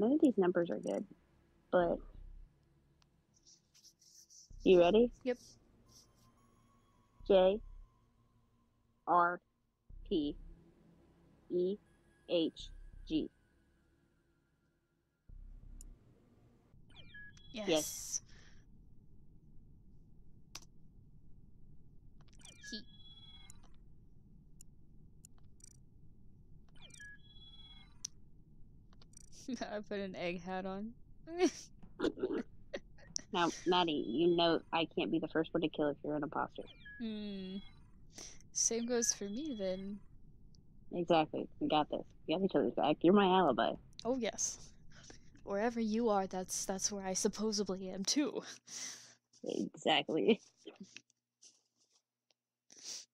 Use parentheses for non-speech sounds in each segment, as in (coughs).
None of these numbers are good, but you ready? Yep. J R P E H G. Yes. He. (laughs) I put an egg hat on. Now, Maddie, you know I can't be the first one to kill if you're an imposter. Hmm. Same goes for me then. Exactly. We got this. We got each other's back. You're my alibi. Oh yes. Wherever you are, that's that's where I supposedly am too. Exactly.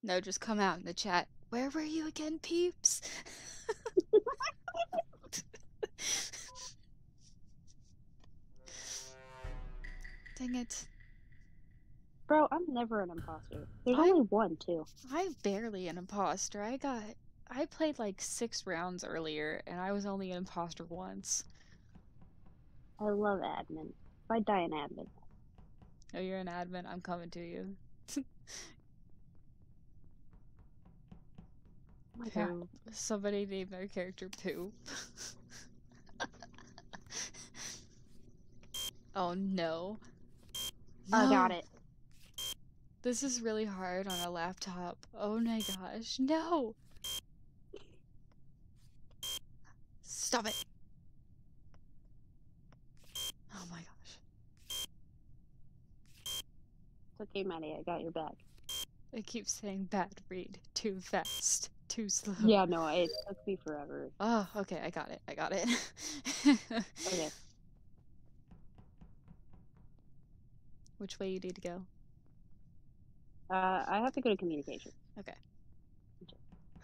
No, just come out in the chat. Where were you again, peeps? (laughs) Dang it. Bro, I'm never an imposter. There's I- only one, too. I'm barely an imposter. I got I played like six rounds earlier and I was only an imposter once. I love admin. If I die in admin. Oh, you're an admin. I'm coming to you. Oh my god. Somebody named their character Poo. (laughs) oh no. I got it. This is really hard on a laptop. Oh my gosh. No! Stop it! Oh my gosh. It's okay, Maddie. I got your back. It keeps saying bad read. Too fast. Too slow. Yeah, no, it took me forever. Oh, okay, I got it. I got it. (laughs) Okay. Which way you need to go? Uh, I have to go to communication. Okay.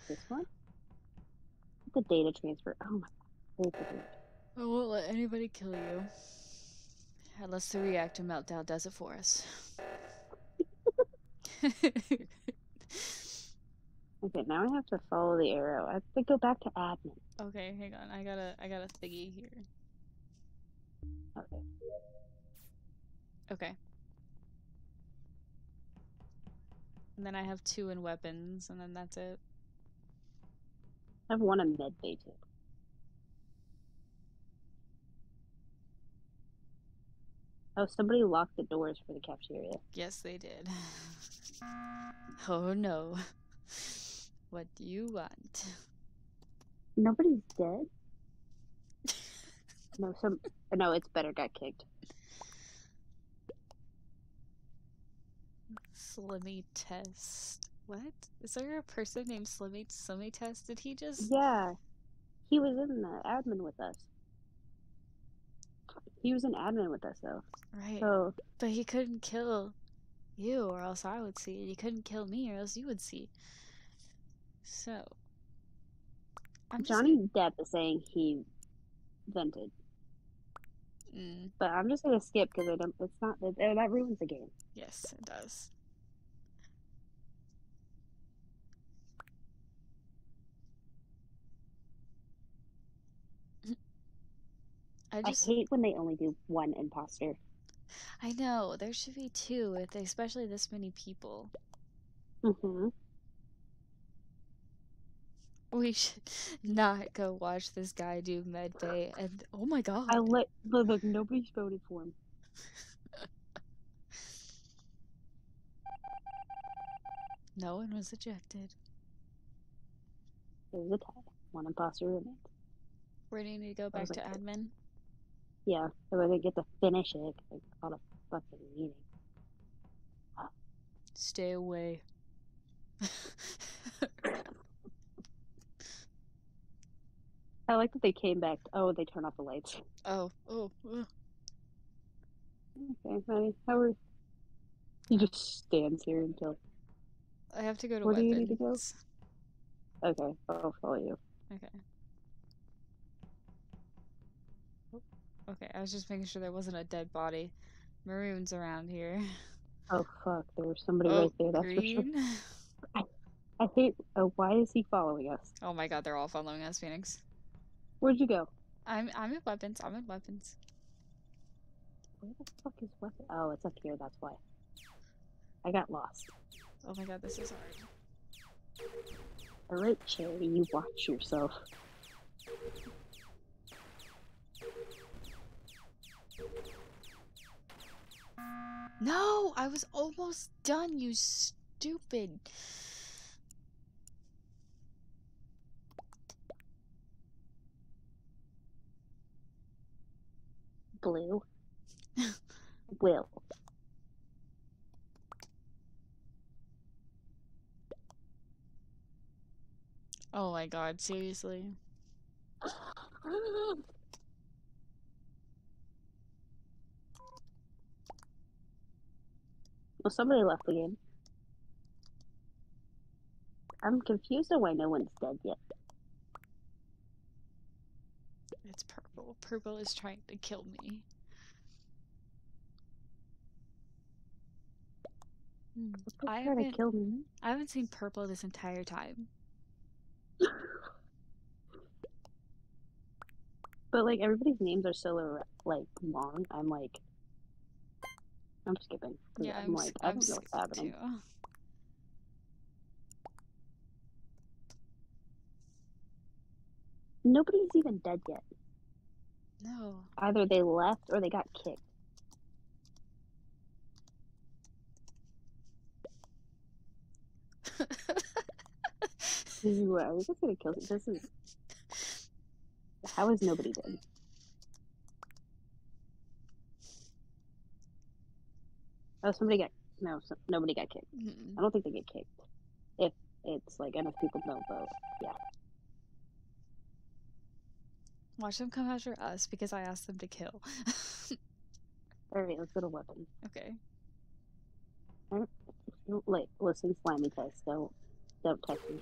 This one? The data transfer. Oh my god. Where's the data? I won't let anybody kill you. Unless the reactor meltdown does it for us. (laughs) Okay, now I have to follow the arrow. I have to go back to admin. okay, hang on. I got a I got a thingy here. Okay. Okay. And then I have two in weapons, and then that's it. I have one in med bay too. Oh, somebody locked the doors for the cafeteria. Yes, they did. (laughs) Oh no. (laughs) What do you want? Nobody's dead. (laughs) No, some. No, it's better got kicked. Slimmy Test. What? Is there a person named Slimmy Slimmy Test? Did he just Yeah, he was in the admin with us. He was an admin with us though. right? So But he couldn't kill you, or else I would see. He couldn't kill me, or else you would see. So, I'm Johnny Depp is saying he vented, Mm, but I'm just gonna skip because I don't. It's not that that ruins the game. yes, it does. I I hate when they only do one imposter. I know there should be two, with especially this many people. hmm We should not go watch this guy do med bay, and oh my god, I let look, look. Nobody's voted for him. (laughs) no one was ejected. It was a tie. One imposter remains. Where do you need to go back to like, admin? Yeah, so I didn't get to finish it. I caught a fucking meeting. Ah. Stay away. (coughs) I like that they came back. Oh, they turned off the lights. oh, oh, oh. Okay, honey, how are He just stands here until. I have to go to Where do you need to go? Okay, I'll follow you. Okay. Okay, I was just making sure there wasn't a dead body. Maroon's around here. Oh fuck, there was somebody Oh, right there. That's for sure. green. (laughs) I hate. Oh, why is he following us? Oh my god, they're all following us, Phoenix. Where'd you go? I'm I'm in weapons. I'm in weapons. Where the fuck is weapon? Oh, it's up here. That's why. I got lost. Oh my god, this is hard. All right, Cherry, you watch yourself. No, I was almost done, you stupid. Blue. (laughs) Will. Oh my god, seriously. (gasps) (gasps) (gasps) (laughs) Well, somebody left the game. I'm confused on why no one's dead yet. It's purple. Purple is trying to kill me. Hmm, I haven't, kill me. I haven't seen purple this entire time. (laughs) But like everybody's names are so like long. I'm like, I'm skipping. Yeah, I'm, I'm, like, I don't know what's happening. too. Nobody's even dead yet. No. Either they left or they got kicked. (laughs) This is what I was just gonna kill. This is how is nobody dead? Oh, somebody got no. So, nobody got kicked. Mm-mm. I don't think they get kicked. If it's like enough people don't vote. Yeah. Watch them come after us because I asked them to kill. (laughs) All right, let's go to weapons. okay. Don't, Like, listen, slimy test. Don't, don't test me.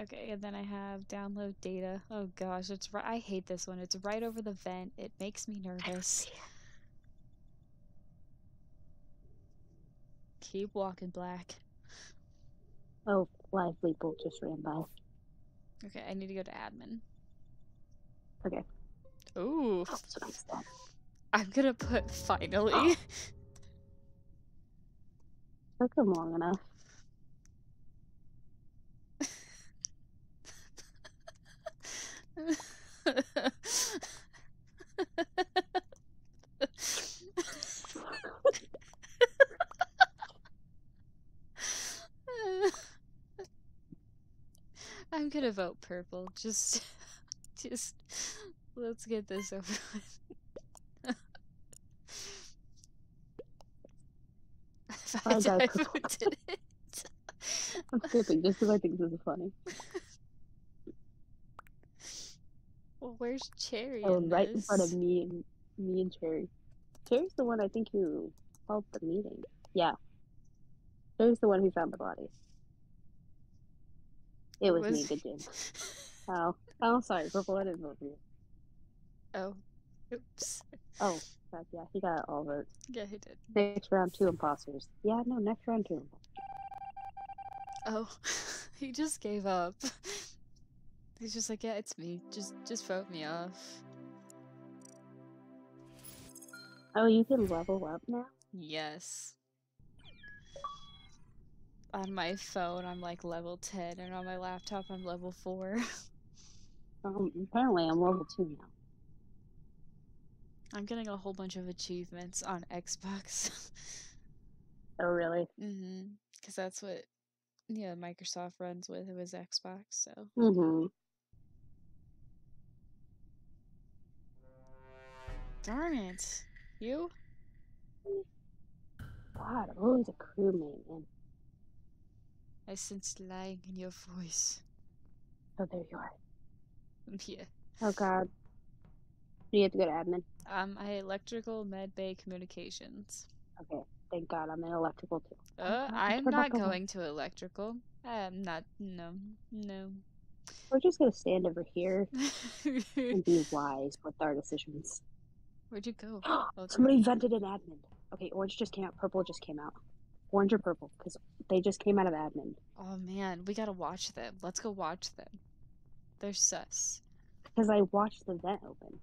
Okay, and then I have download data. Oh gosh, it's right. I hate this one. It's right over the vent. It makes me nervous. Keep walking, Black. Oh, lively bolt just ran by. Okay, I need to go to admin. Okay. Ooh, Oh, so nice that. I'm gonna put finally. Oh. (laughs) Took them long enough. (laughs) Gonna vote purple. Just, (laughs) just let's get this over with. (laughs) I oh, I died purple. voted it. (laughs) I'm skipping just because I think this is funny. Well, where's Cherry? Oh, right in front of me and me and Cherry. Cherry's the one I think who held the meeting. Yeah. Cherry's the one who found the body. It was, me, Was- good James. Oh, oh, sorry, purple. I didn't vote for you. (laughs) Oh, oops. Oh, crap, yeah, he got all votes. Yeah, he did. Next round, two imposters. Yeah, no, next round, two. Oh, (laughs) he just gave up. (laughs) He's just like, yeah, it's me. Just, just vote me off. Oh, you can level up now. Yes. On my phone, I'm like level 10, and on my laptop, I'm level 4. (laughs) Um, apparently I'm level two now. I'm getting a whole bunch of achievements on Xbox. (laughs) Oh, really? mm-hmm. Because that's what, yeah, Microsoft runs with. It was Xbox, so. Mm-hmm. Darn it. You? God, I'm always a crewmate, man. I sense lying in your voice. Oh, there you are. (laughs) yeah. Oh, God. You have to go to admin. Um, I electrical med bay communications. Okay, thank God I'm in electrical too. Uh, I'm not going to electrical. I'm not. No, no. We're just gonna stand over here (laughs) and be wise with our decisions. Where'd you go? (gasps) Somebody vented an admin. Okay, orange just came out. Purple just came out. Orange or purple? Because they just came out of admin. oh man, we gotta watch them. Let's go watch them. They're sus. Because I watched the vent open.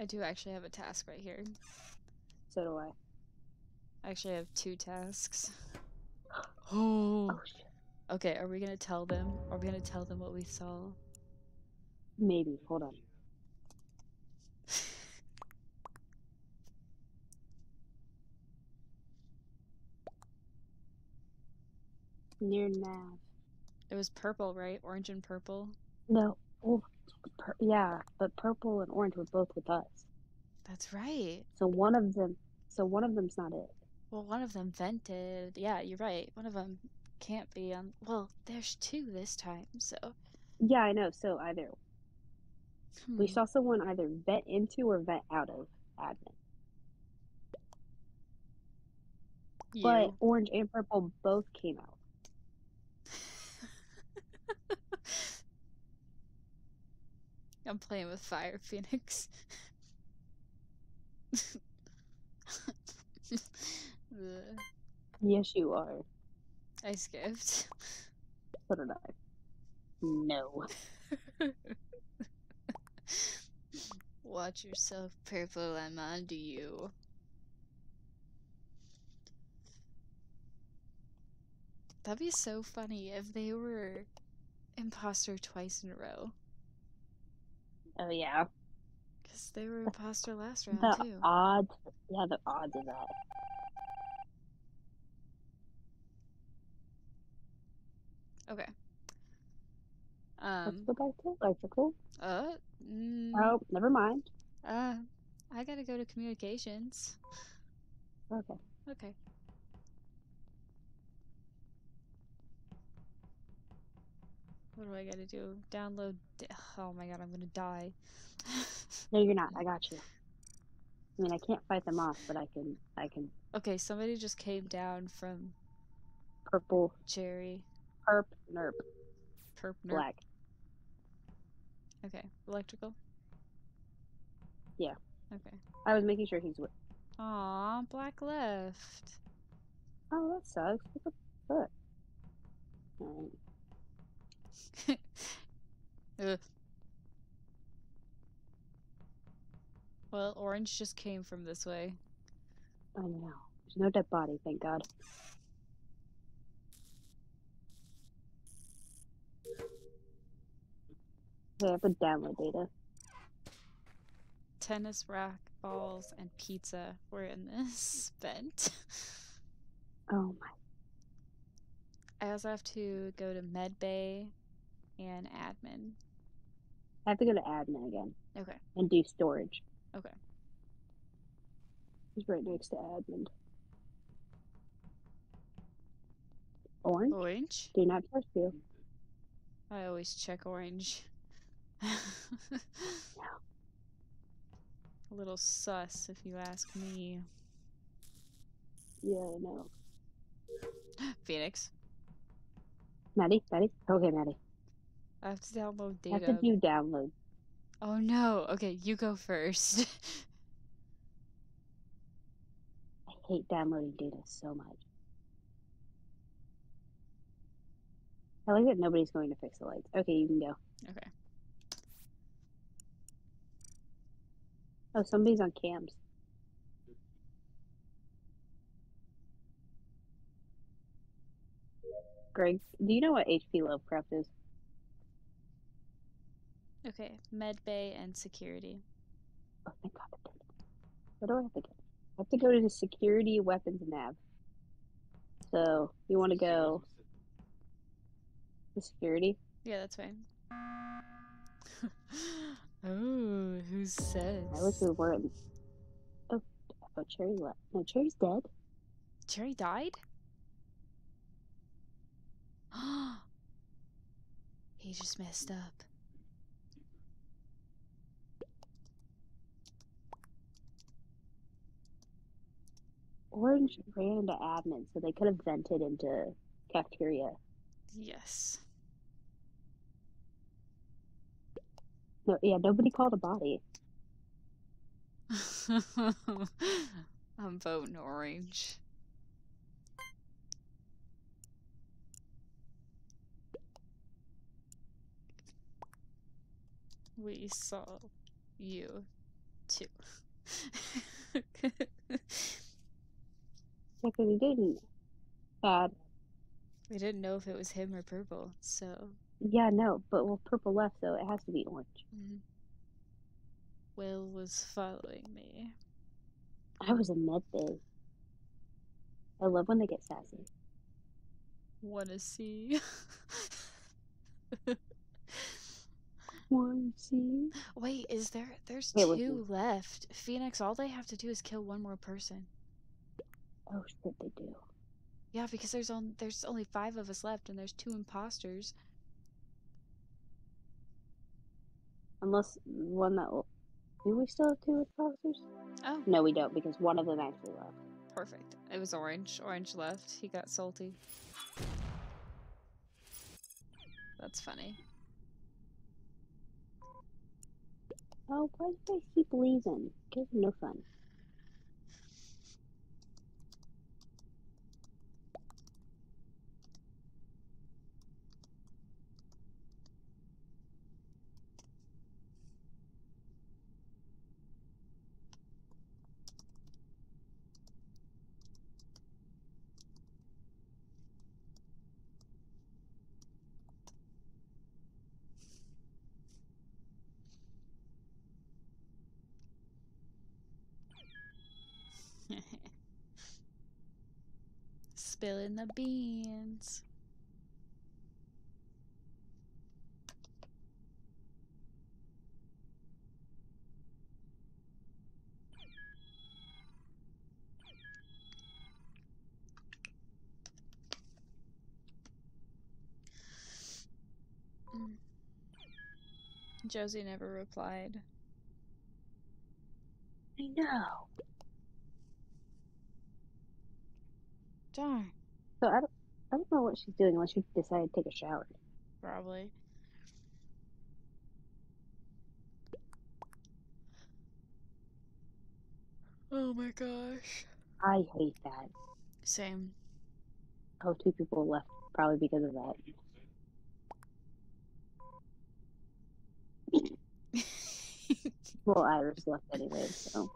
I do actually have a task right here. So do I. I actually have two tasks. Oh. (gasps) Oh shit. Okay, are we gonna tell them? Are we gonna tell them what we saw? Maybe. Hold on. Near nav. It was purple, right? Orange and purple. No. Oh, pur- yeah, but purple and orange were both with us. That's right. So one of them. So one of them's not it. Well, one of them vented. Yeah, you're right. One of them can't be on. Well, there's two this time, so. Yeah, I know. So either we Hmm. saw someone either vent into or vent out of admin. But orange and purple both came out. I'm playing with fire, (laughs) Phoenix. (laughs) Yes, you are. I skipped. So did I. No. (laughs) Watch yourself, purple. I'm onto you. That'd be so funny if they were imposter twice in a row. Oh yeah. Because they were imposter last round, The too. odds. Yeah, the odds of that. Okay. Let's Um, go back to electrical. uh, mm, Oh, never mind. uh, I gotta go to communications. Okay. Okay. What do I gotta do? Download. d- Oh my god, I'm gonna die. No, you're not. I got you. I mean, I can't fight them off, but I can. I can. okay, somebody just came down from Purple, Cherry. perp, nerp, Perp nerp. black. Okay, electrical. Yeah. Okay. I was making sure he's with. Aw, black left. Oh, that sucks. What the fuck? Alright. (laughs) Well, orange just came from this way. I know. There's no dead body, thank God. Okay, I have to download data. Tennis rack, balls, and pizza were in this (laughs) vent. Oh my. I also have to go to medbay and admin. I have to go to admin again Okay. and do storage. Okay. He's right next to admin. Orange? Orange? Do not trust you. I always check orange. (laughs) A little sus, if you ask me. Yeah, I know. (gasps) Phoenix. Maddie? Maddie? Okay, Maddie. I have to download data. I have to do download. Oh no. Okay, you go first. (laughs) I hate downloading data so much. I like that nobody's going to fix the lights. Okay, you can go. okay. Oh, somebody's on cams. Greg, do you know what HP Lovecraft is? Okay. Medbay and security. Oh, thank God. I. What do I have to go? I have to go to the security weapons nav. So, you want to go to security? Yeah, that's fine. (laughs) oh, who says? I wish we weren't. Oh, oh, Cherry left. No, Cherry's dead. Cherry died? (gasps) he just messed up. orange ran into admin, so they could have vented into cafeteria. Yes. No, yeah, nobody called a body. (laughs) I'm voting orange. We saw you too. (laughs) Because he didn't. Bad. we didn't know if it was him or purple, so Yeah, no, but well, purple left, so it has to be orange. mhm. Will was following me. I was a med bay. I love when they get sassy. Wanna see? One, see? Wait, is there? There's wait, two left. Phoenix, all they have to do is kill one more person. Oh shit, they do. Yeah, because there's on there's only five of us left, and there's two imposters. Unless one that. will- Do we still have two imposters? Oh, No, we don't, because one of them actually left. perfect. It was orange. Orange left. He got salty. That's funny. Oh, why do they keep leaving? Give no fun. Spilling the beans. Mm. Josie never replied. I know. Darn. So I don't, I don't know what she's doing unless she decided to take a shower. Probably. Oh my gosh. I hate that. Same. Oh, two people left probably because of that. (laughs) Well, Iris left anyway, so.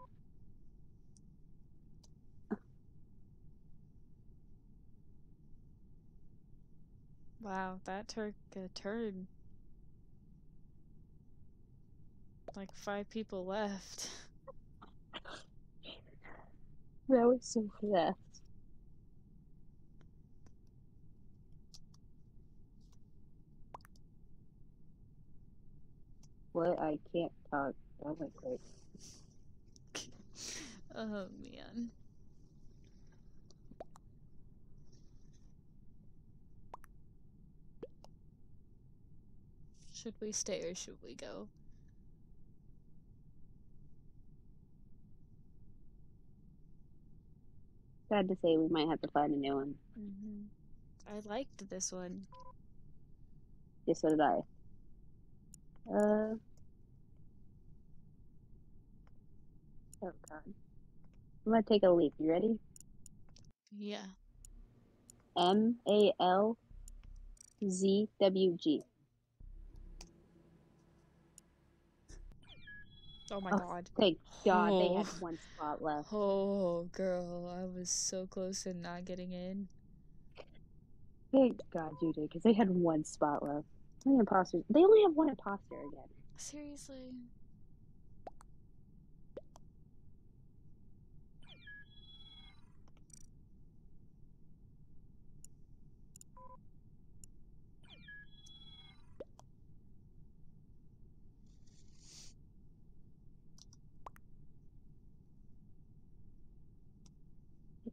Wow, that took a turn. Like five people left. (laughs) That was so fast. What? I can't talk. Oh my god. (laughs) Oh man. Should we stay or should we go? Sad to say, we might have to find a new one. hmm I liked this one. Yes, so did I. Uh. Oh god. I'm gonna take a leap. You ready? Yeah. M A L Z W G. Oh my Oh, god. Thank God they Oh. had one spot left. Oh, girl, I was so close to not getting in. Thank God you did, because they had one spot left. Many imposters? They only have one imposter again. Seriously?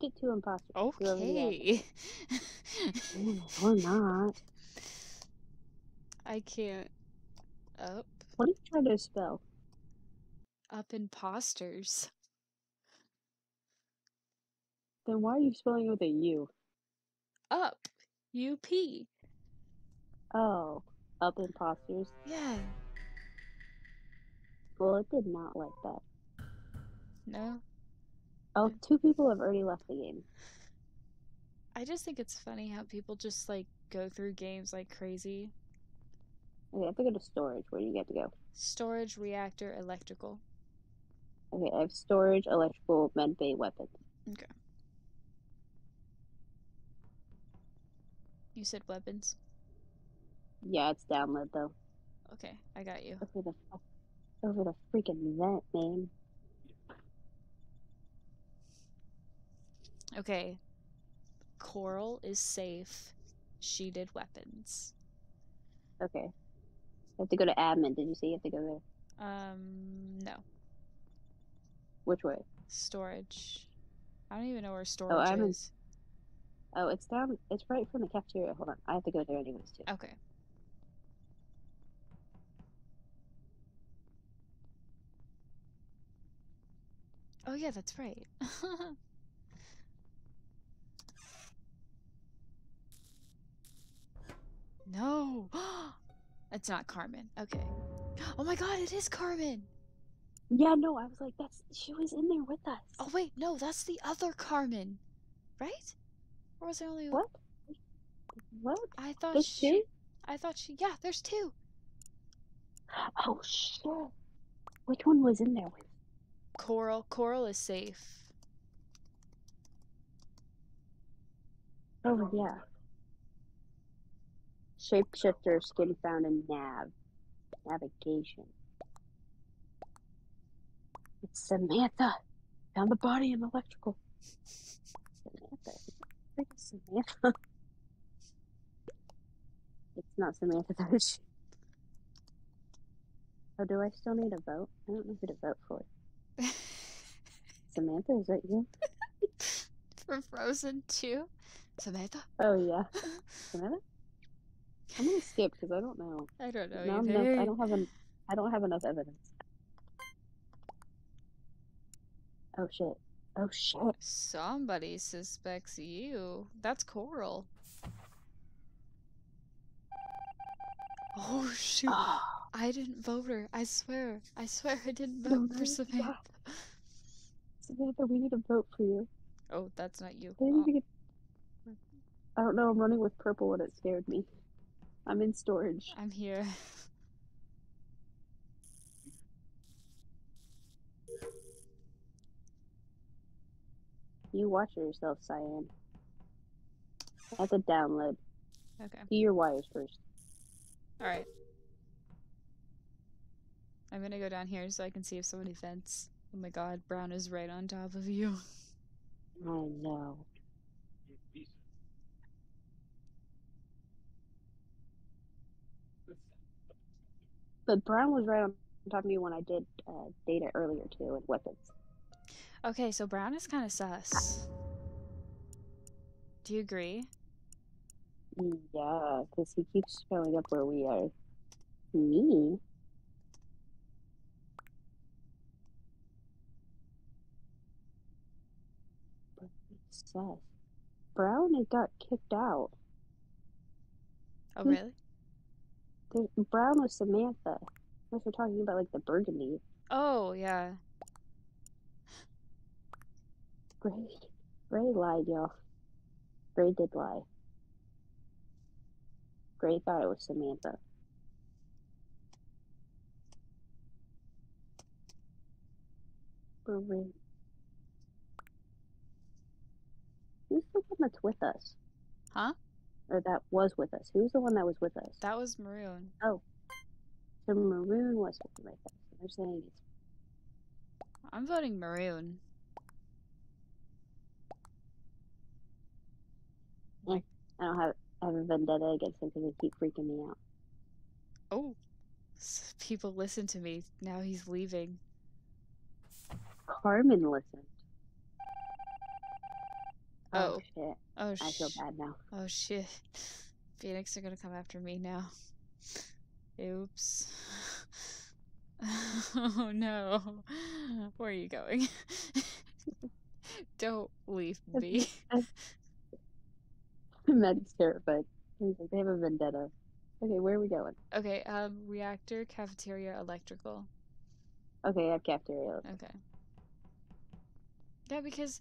I did two imposters. Okay. (laughs) Or not. (laughs) I can't. Up. What are you trying to spell? Up imposters. Then why are you spelling it with a U? Up. UP. Oh, up imposters. Yeah. Well, it did not like that. No? Oh, Mm. people have already left the game. I just think it's funny how people just like go through games like crazy. Okay, I have to go to storage. Where do you get to go? Storage, reactor, electrical. Okay, I have storage, electrical, med bay, weapons. Okay. You said weapons. Yeah, it's download though. Okay, I got you. Over the over the freaking vent, man. Okay. Coral is safe. She did weapons. Okay. I have to go to admin. Did you say you have to go there? Um, no. Which way? Storage. I don't even know where storage I'm in- is. Oh, it's down. It's right from the cafeteria. Hold on. I have to go there anyways too. Okay. Oh yeah, that's right. (laughs) no. (gasps) It's not Carmen. Okay. (gasps) Oh my god, it is Carmen. Yeah, no, I was like, that's she was in there with us. Oh wait, no, that's the other Carmen. Right? Or was there only What? What? I thought There's she two? I thought she Yeah, there's two. Oh shit! Which one was in there with? Coral. Coral is safe. Oh yeah. Shapeshifter, skin found, in nav. Navigation. It's Samantha. Found the body in electrical. Samantha. Freaking Samantha. It's not Samantha, that is she. Oh, do I still need a vote? I don't know who to vote for. (laughs) Samantha, is that you? For Frozen 2? Samantha? Oh yeah. (laughs) Samantha? I'm gonna skip because I don't know. I don't know either. I don't have an, I don't have enough evidence. Oh shit. Oh shit. Somebody suspects you. That's Coral. Oh shoot. Oh, I didn't vote her. I swear. I swear I didn't vote no, for. Samantha. Samantha, we need to vote for you. Oh, that's not you. I, Oh, get... I don't know, I'm running with purple and it scared me. I'm in storage. I'm here. (laughs) You watch yourself, Cyan. I a download. Okay. Do your wires first. Alright. I'm gonna go down here so I can see if somebody vents. Oh my god, Brown is right on top of you. I know. But Brown was right on top of me when I did uh, data earlier too, and weapons. Okay, so Brown is kind of sus. Do you agree? Yeah, because he keeps showing up where we are. Me? Seth. Brown had got kicked out. Oh, Hmm. really? The- Brown was Samantha. Unless we're talking about like the burgundy. Oh, yeah. Gray. Gray lied, y'all. Gray did lie. Gray thought it was Samantha. Who's the one that's with us? Huh? Or that was with us? Who's the one that was with us? That was Maroon. Oh. So Maroon was with us. They're saying it's I'm voting Maroon. I don't have I have a vendetta against him because they keep freaking me out. Oh. People listen to me. Now he's leaving. Carmen listened. Oh. shit! Oh, I feel bad now. Oh, shit. (laughs) Phoenix are gonna come after me now. Oops. (laughs) Oh, no. Where are you going? (laughs) Don't leave me. Maddie's terrified. He's like, they have a vendetta. Okay, where are we going? Okay, um, reactor, cafeteria, electrical. Okay, I have cafeteria. Okay. Yeah, because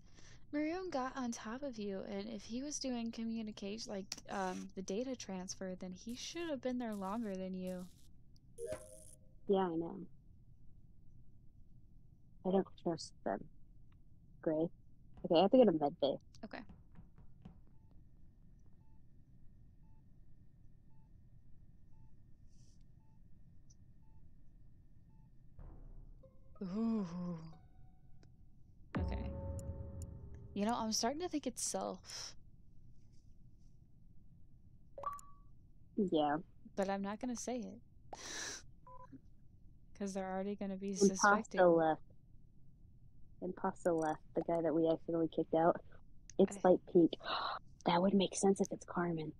Maroon got on top of you, and if he was doing communication, like um, the data transfer, then he should have been there longer than you. Yeah, I know. I don't trust them. Gray. Okay, I have to go to med bay. Okay. Ooh. You know, I'm starting to think it's self, Yeah. but I'm not gonna say it. (laughs) Because they're already gonna be suspecting. Impasta left. Impasta left, the guy that we accidentally kicked out. It's I- light pink. (gasps) That would make sense if it's Carmen.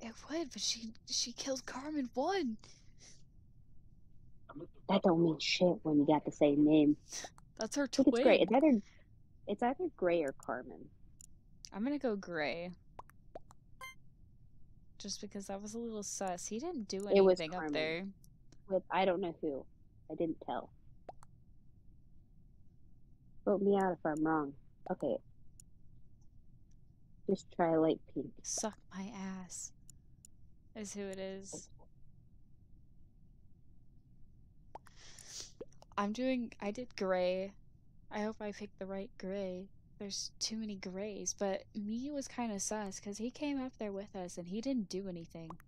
It would, but she she killed Carmen one. That don't mean shit when you got the same name. That's her twin. it's great. It's either it's either Gray or Carmen. I'm gonna go gray. Just because that was a little sus. He didn't do It was anything up Carmen. there. With I don't know who. I didn't tell. Vote me out if I'm wrong. Okay. Just try light pink. Suck my ass. Is who it is. I'm doing. I did gray. I hope I picked the right gray. There's too many grays, but me was kind of sus because he came up there with us and he didn't do anything.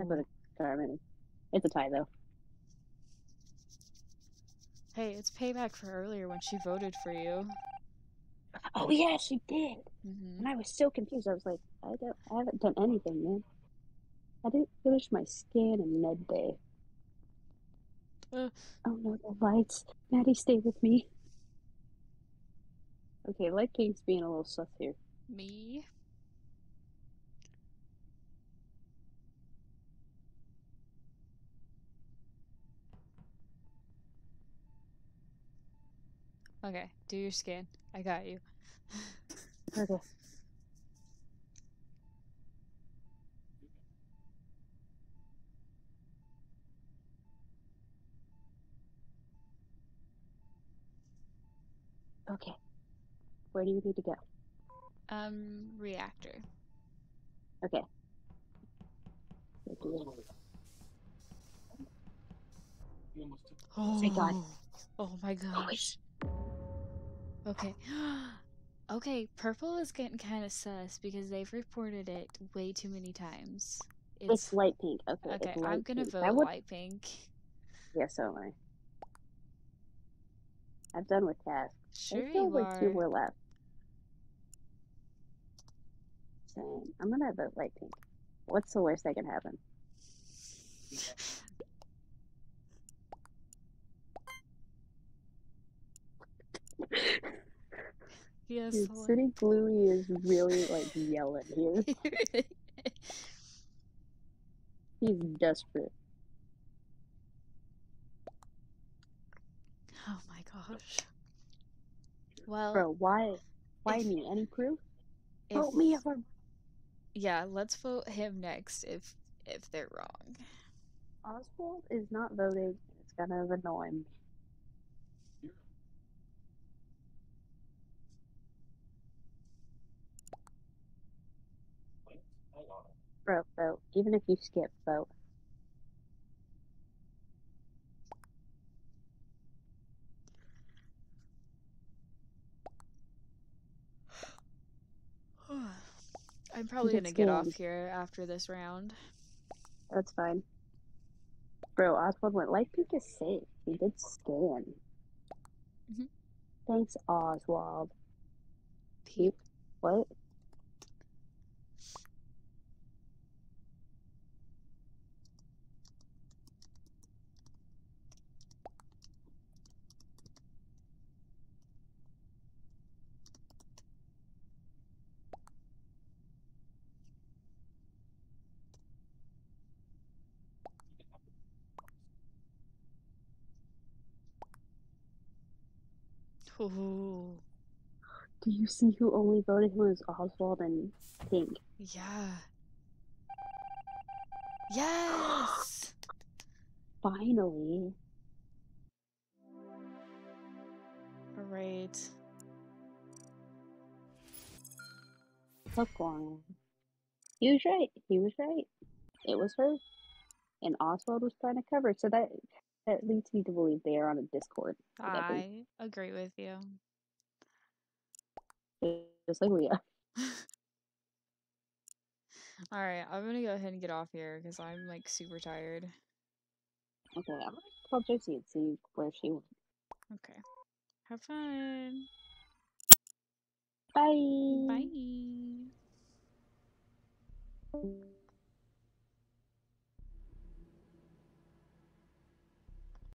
I Oh. voted Carmen. It's a tie though. Hey, it's payback for earlier when she voted for you. Oh yeah, she did. hmm And I was so confused. I was like, I don't I haven't done anything, man. I didn't finish my scan in med bay. Uh. Oh no, the lights. Maddie, stay with me. Okay, light pink's being a little sus here. Me? Okay, do your scan. I got you. Okay. Okay. Where do you need to go? Um, reactor. Okay. Oh my God. (gasps) Oh my gosh. Okay. (gasps) okay, purple is getting kind of sus because they've reported it way too many times. It's, light pink. Okay. okay. I'm gonna pink. vote would, light pink. Yeah, so am I. I'm done with tasks. Sure There's still you like two are. more left. Same. I'm gonna vote light pink. What's the worst that can happen? Yes. Dude, Helen. City Bluey is really like yelling (laughs) here. He's desperate. oh my gosh. Well, Bro, why? Why if- me? Any proof? if, Vote me if I'm yeah, let's vote him next if if they're wrong. Oswald is not voting. It's kind of annoying. Bro, vote. Even if you skip, vote. I'm probably gonna get off here after this round. That's fine. Bro, Oswald went light pink is safe. He did scan. Mhm. Thanks, Oswald. Peep. What? Ooh, (laughs) Do you see who only voted him was Oswald and Pink? yeah. Yes. (gasps) Finally. All right. Took long. He was right. He was right. It was her. and Oswald was trying to cover. So that that leads me to believe they are on a Discord. I agree with you. just like we are. (laughs) All right, I'm gonna go ahead and get off here because I'm like super tired. Okay, I'm gonna call Josie and see where she went. Okay. Have fun. Bye. Bye.